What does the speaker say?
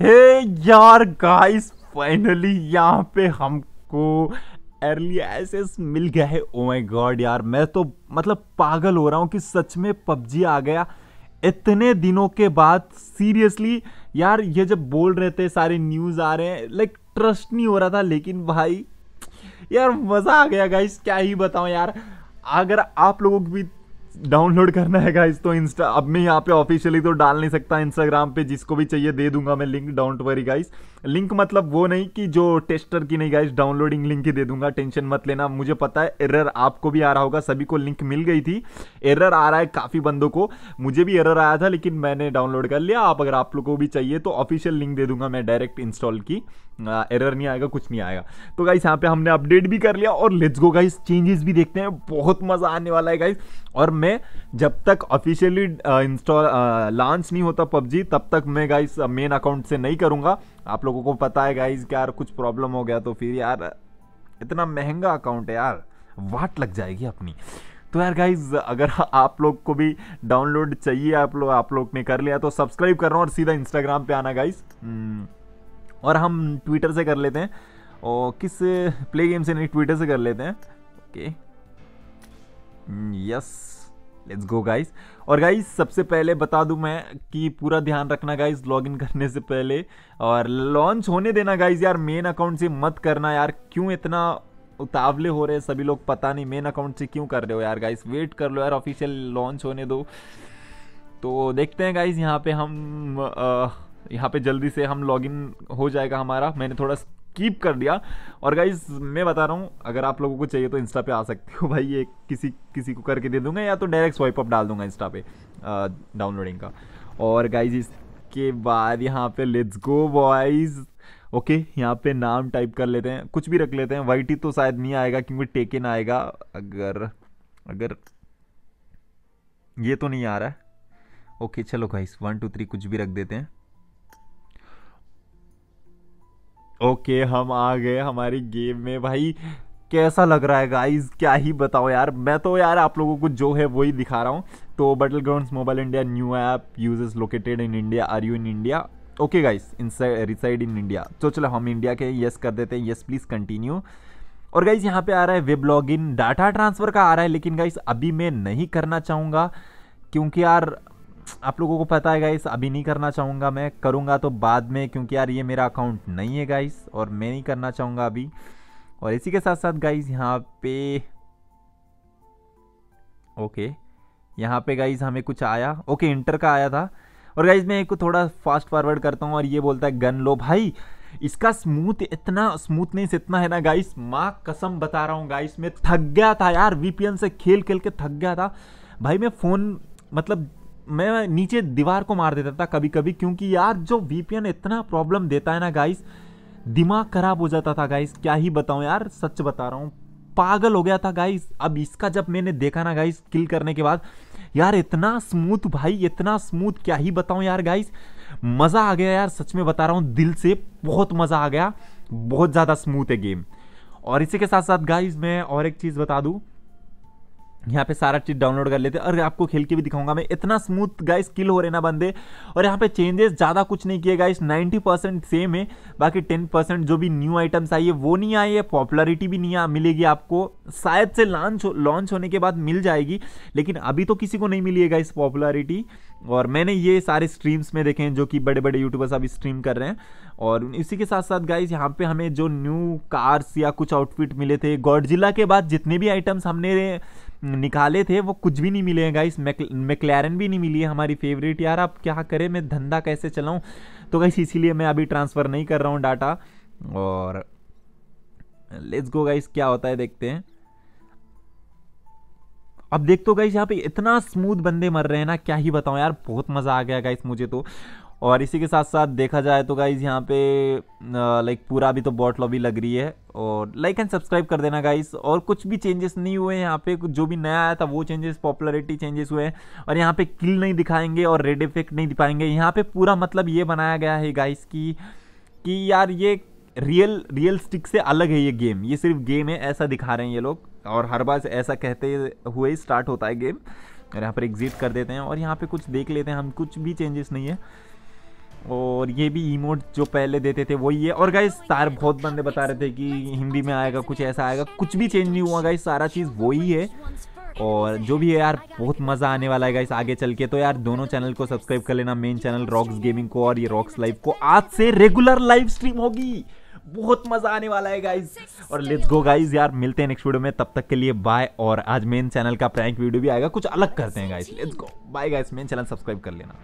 हे यार guys finally यहाँ पे हमको अर्ली एसेस मिल गया है। ओ माय गॉड यार, मैं तो मतलब पागल हो रहा हूँ कि सच में पबजी आ गया। इतने दिनों के बाद सीरियसली यार, ये जब बोल रहे थे, सारे न्यूज़ आ रहे हैं लाइक ट्रस्ट नहीं हो रहा था, लेकिन भाई, यार, मज़ा आ गया गाइस क्या ही बताऊँ यार। अगर आप लोगों को भी डाउनलोड करना है गाइस तो इंस्टा अब मैं यहाँ पे ऑफिशियली तो डाल नहीं सकता इंस्टाग्राम पे, जिसको भी चाहिए दे दूँगा मैं link don't worry guys link मतलब वो नहीं कि जो टेस्टर की नहीं गाइस डाउनलोडिंग लिंक ही दे दूँगा टेंशन मत लेना। मुझे पता है एरर आपको भी आ रहा होगा, सभी को लिंक मिल गई थी। एरर आ रहा है काफ़ी बंदों को। मुझे भी एरर आया था, लेकिन मैंने डाउनलोड कर लिया। आप अगर आप लोग को भी चाहिए तो ऑफिशियल लिंक दे दूँगा मैं डायरेक्ट इंस्टॉल की। एरर नहीं आएगा, कुछ नहीं आएगा। तो गाइस यहाँ पे हमने अपडेट भी कर लिया और लेट्स गो गाइस चेंजेस भी देखते हैं। बहुत मज़ा आने वाला है गाइस और मैं जब तक ऑफिशियली इंस्टॉल लॉन्च नहीं होता पबजी, तब तक मैं गाइस मेन अकाउंट से नहीं करूँगा। आप लोगों को पता है गाइस कि यार कुछ प्रॉब्लम हो गया तो फिर यार, इतना महँगा अकाउंट है यार। वाट लग जाएगी अपनी? तो यार गाइज़ अगर आप लोग को भी डाउनलोड चाहिए, आप लोग आप लोग ने कर लिया तो सब्सक्राइब कर रहा हूँ और सीधा इंस्टाग्राम पे आना गाइज़ और हम ट्विटर से कर लेते हैं। और किस प्ले गेम से नहीं ट्विटर से कर लेते हैं। Okay yes let's go guys और गाइस सबसे पहले बता दूँ मैं कि पूरा ध्यान रखना गाइस लॉगिन करने से पहले। और लॉन्च होने देना गाइस यार मेन अकाउंट से मत करना यार। क्यों इतना उतावले हो रहे हैं सभी लोग पता नहीं मेन अकाउंट से क्यों कर रहे हो यार गाइस वेट कर लो यार ऑफिशियल लॉन्च होने दो। तो देखते हैं गाइस यहाँ पे हम आ, यहाँ पे जल्दी से हम लॉगिन हो जाएगा हमारा। मैंने थोड़ा स्कीप कर दिया और गाइज़ मैं बता रहा हूँ, अगर आप लोगों को चाहिए तो इंस्टा पे आ सकते हो भाई। ये किसी किसी को करके दे दूँगा या तो डायरेक्ट स्वाइप अप डाल दूँगा इंस्टा पे डाउनलोडिंग का। और गाइज़ इसके बाद यहाँ पे लेट्स गो बॉयज़ ओके यहाँ पे नाम टाइप कर लेते हैं। कुछ भी रख लेते हैं। वाइटी तो शायद नहीं आएगा, क्योंकि टेकन आएगा। अगर अगर ये तो नहीं आ रहा है। ओके चलो गाइस वन टू थ्री कुछ भी रख देते हैं। ओके, हम आ गए हमारी गेम में। भाई, कैसा लग रहा है गाइस क्या ही बताओ यार। मैं तो यार आप लोगों को जो है वही दिखा रहा हूँ। तो battle ground mobile India new app use located in India are you in India okay guys in reside in India तो चलो, हम इंडिया के यस कर देते हैं। यस प्लीज़ कंटिन्यू और गाइज़ यहाँ पे आ रहा है वेब लॉग डाटा ट्रांसफ़र का आ रहा है, लेकिन गाइस अभी मैं नहीं करना चाहूँगा, क्योंकि यार आप लोगों को पता है गाइस अभी नहीं करना चाहूँगा मैं, करूँगा तो बाद में, क्योंकि यार ये मेरा अकाउंट नहीं है गाइस और मैं नहीं करना चाहूँगा अभी। और इसी के साथ साथ गाइस यहाँ पे ओके यहाँ पे गाइस हमें कुछ आया ओके इंटर का आया था। और गाइज़ मैं एक थोड़ा फास्ट फॉरवर्ड करता हूँ और ये बोलता है, गन लो भाई, इसका स्मूथ इतना स्मूथनेस इतना है ना गाइस माँ कसम बता रहा हूँ गाइस मैं थक गया था यार वीपीएन से खेल खेल के थक गया था। भाई मैं फ़ोन मतलब मैं नीचे दीवार को मार देता था कभी कभी क्योंकि यार जो वीपीएन इतना प्रॉब्लम देता है ना गाइस दिमाग खराब हो जाता था गाइस क्या ही बताऊँ यार, सच बता रहा हूँ। पागल हो गया था गाइस अब इसका जब मैंने देखा ना गाइस किल करने के बाद, यार इतना स्मूथ भाई, इतना स्मूथ क्या ही बताऊँ यार गाइस मज़ा आ गया यार, सच में बता रहा हूँ, दिल से बहुत मज़ा आ गया। बहुत ज़्यादा स्मूथ है गेम और इसी के साथ साथ गाइस मैं और एक चीज़ बता दूँ। यहाँ पे सारा चीज़ डाउनलोड कर लेते हैं। और आपको खेल के भी दिखाऊँगा मैं। इतना स्मूथ गाइस किल हो रहे ना बंदे। और यहाँ पे चेंजेस ज़्यादा कुछ नहीं किए गाइस 90 परसेंट सेम है। बाकी 10 परसेंट जो भी न्यू आइटम्स आई है वो नहीं आई है। पॉपुलरिटी भी नहीं आ, मिलेगी आपको। शायद से लॉन्च लॉन्च होने के बाद मिल जाएगी। लेकिन अभी तो किसी को नहीं मिली है गाइस पॉपुलरिटी और मैंने ये सारे स्ट्रीम्स में देखे हैं जो कि बड़े बड़े यूट्यूबर्स अभी स्ट्रीम कर रहे हैं। और इसी के साथ साथ गाइज़ यहाँ पे हमें जो न्यू कार्स या कुछ आउटफिट मिले थे गॉडजिला के बाद जितने भी आइटम्स हमने निकाले थे, वो कुछ भी नहीं मिले गाइस मैकलैरन भी नहीं मिली है हमारी फेवरेट यार आप क्या करें? मैं धंधा कैसे चलाऊं? तो गाइस इसीलिए मैं अभी ट्रांसफ़र नहीं कर रहा हूँ डाटा और लेट्स गो गाइस क्या होता है देखते हैं। अब देख तो गाइस यहाँ पे इतना स्मूथ बंदे मर रहे हैं ना, क्या ही बताऊँ यार, बहुत मज़ा आ गया गाइस मुझे तो। और इसी के साथ साथ देखा जाए तो गाइज़ यहाँ पे लाइक पूरा भी तो बॉट लॉबी लग रही है और लाइक एंड सब्सक्राइब कर देना गाइज़ और कुछ भी चेंजेस नहीं हुए हैं यहाँ पे जो भी नया आया था वो चेंजेस पॉपुलरिटी चेंजेस हुए हैं और यहाँ पे किल नहीं दिखाएँगे और रेड इफ़ेक्ट नहीं दिखाएँगे। यहाँ पे पूरा मतलब ये बनाया गया है गाइज़ की, कि यार ये रियल रियल स्टिक से अलग है ये गेम ये सिर्फ़ गेम है, ऐसा दिखा रहे हैं ये लोग और हर बार ऐसा कहते हुए स्टार्ट होता है गेम और यहाँ पर एग्जिट कर देते हैं और यहाँ पे कुछ देख लेते हैं, हम कुछ भी चेंजेस नहीं है। और ये भी इमोट जो पहले देते थे, वही है। और गाइस तार बहुत बंदे बता रहे थे कि हिंदी में आएगा, कुछ ऐसा आएगा, कुछ भी चेंज नहीं हुआ गाइस सारा चीज़ वही है। और जो भी है यार, बहुत मज़ा आने वाला है गाइस आगे चल के। तो यार, दोनों चैनल को सब्सक्राइब कर लेना मेन चैनल रॉक्स गेमिंग को और ये रॉक्स लाइव को। आज से रेगुलर लाइव स्ट्रीम होगी। बहुत मज़ा आने वाला है गाइज़ और लेट्स गो गाइज़ यार, मिलते हैं नेक्स्ट वीडियो में। तब तक के लिए बाय और आज मेन चैनल का प्रैंक वीडियो भी आएगा। कुछ अलग करते हैं guys let's go bye guys main channel subscribe कर लेना।